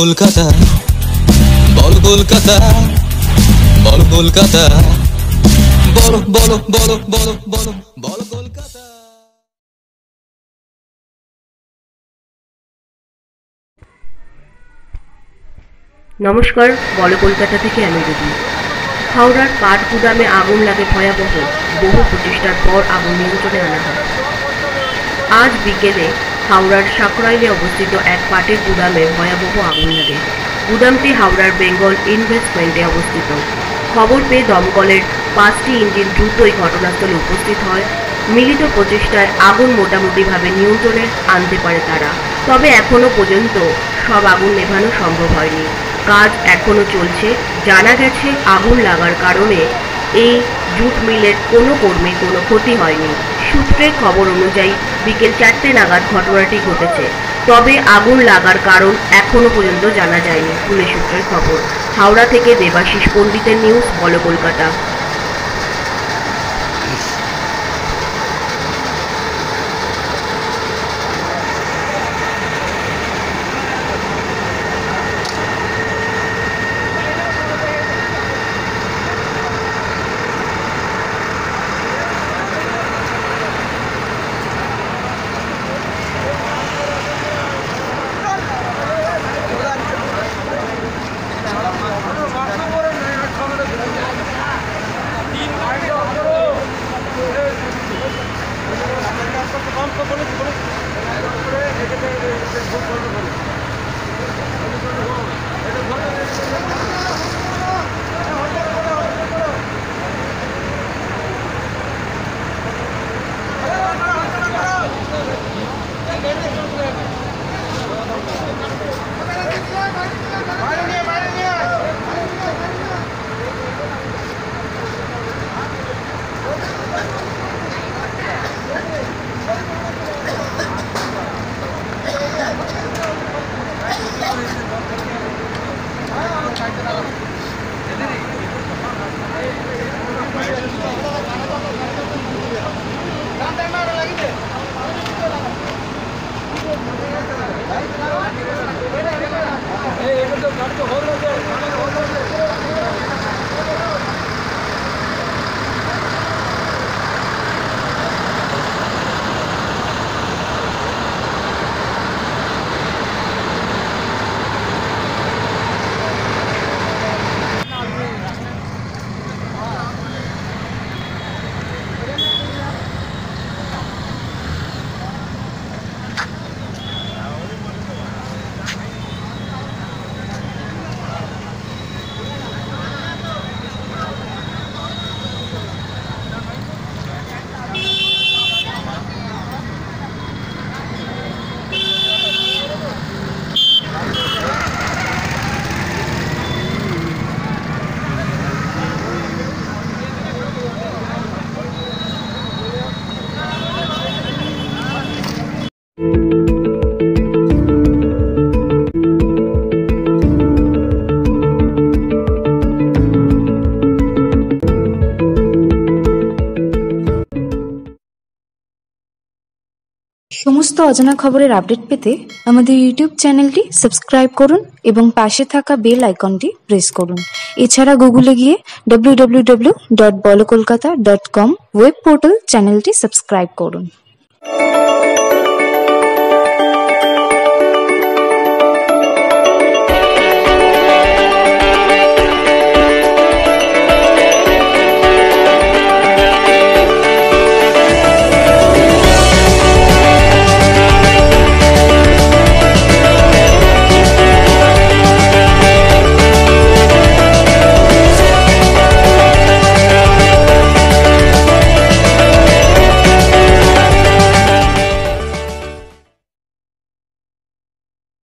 কলকাতা, বল কলকাতা বল কলকাতা, বলো বলো বলো বলো বলো, বল কলকাতা। নমস্কার, বল কলকাতা থেকে আমি দিদি হাওড়ার কাঠ গুদামে আগুন লাগে ভয়াবহ। বহু প্রচেষ্টার পর আগুন নিয়ন্ত্রণে আনা হয়। আজ বিকেলে হাওড়ার সাকরাইলে অবস্থিত এক পাটের গুদামে ভয়াবহ আগুন লাগে। গুদামটি হাওড়ার বেঙ্গল ইনভেস্টমেন্টে অবস্থিত। খবর পেয়ে দমকলের পাঁচটি ইঞ্জিন দ্রুতই ঘটনাস্থলে উপস্থিত হয়। মিলিত প্রচেষ্টায় আগুন মোটামুটিভাবে নিয়ন্ত্রণে আনতে পারে তারা। তবে এখনও পর্যন্ত সব আগুন নেভানো সম্ভব হয়নি। কাজ এখনও চলছে। জানা গেছে, আগুন লাগার কারণে এই জুট মিলের কোনো কর্মীর কোনো ক্ষতি হয়নি। সূত্রের খবর অনুযায়ী বিকেল চারটে নাগাদ ঘটনাটি ঘটেছে। তবে আগুন লাগার কারণ এখনও পর্যন্ত জানা যায়নি পুলিশ সূত্রের খবর। হাওড়া থেকে দেবাশিস পণ্ডিতের নিউজ বলো কলকাতা। করে করে করে করে করে করে করে করে हो रहा है সমস্ত অজানা খবরের আপডেট পেতে আমাদের ইউটিউব চ্যানেলটি সাবস্ক্রাইব করুন এবং পাশে থাকা বেল আইকনটি প্রেস করুন। এছাড়া গুগলে গিয়ে W W W dot Bol Kolkata dot com web portal চ্যানেলটি সাবস্ক্রাইব করুন।